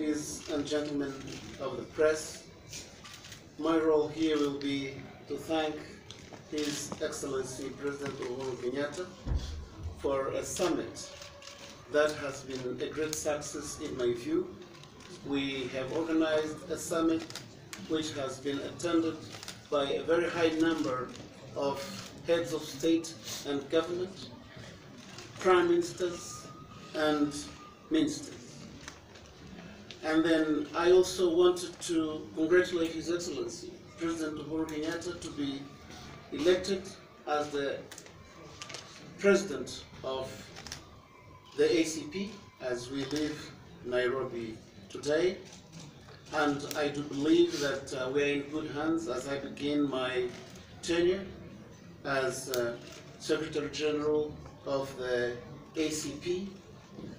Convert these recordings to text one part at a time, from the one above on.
ladies and gentlemen of the press, my role here will be to thank His Excellency President Uhuru Kenyatta for a summit that has been a great success in my view. We have organized a summit which has been attended by a very high number of heads of state and government, prime ministers, and ministers. And then I also wanted to congratulate His Excellency, President Uhuru Kenyatta, to be elected as the President of the ACP as we leave Nairobi today. And I do believe that uh, we are in good hands as I begin my tenure as uh, Secretary General of the ACP.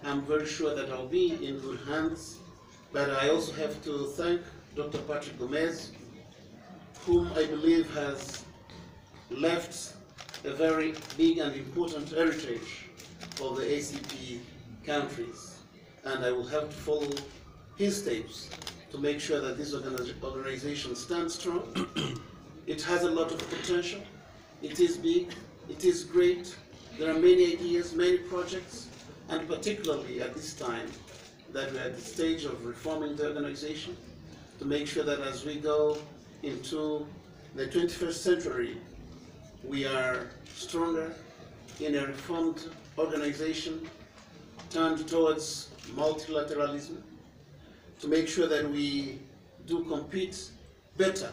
I'm very sure that I'll be in good hands. But I also have to thank Dr. Patrick Gomes, whom I believe has left a very big and important heritage for the ACP countries. And I will have to follow his steps to make sure that this organization stands strong. it has a lot of potential. It is big. It is great. There are many ideas, many projects, and particularly at this time that we're at the stage of reforming the organization to make sure that as we go into the 21st century, we are stronger in a reformed organization turned towards multilateralism to make sure that we do compete better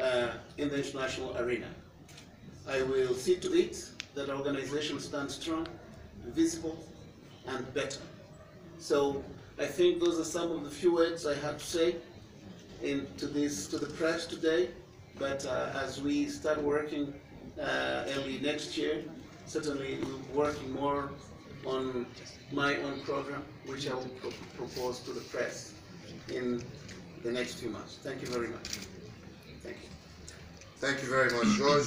uh, in the international arena. I will see to it that our organization stands strong, visible, and better. So I think those are some of the few words I have to say into this to the press today. But uh, as we start working uh, early next year, certainly we'll be working more on my own program, which I will pro- propose to the press in the next few months. Thank you very much. Thank you. Thank you very much, George.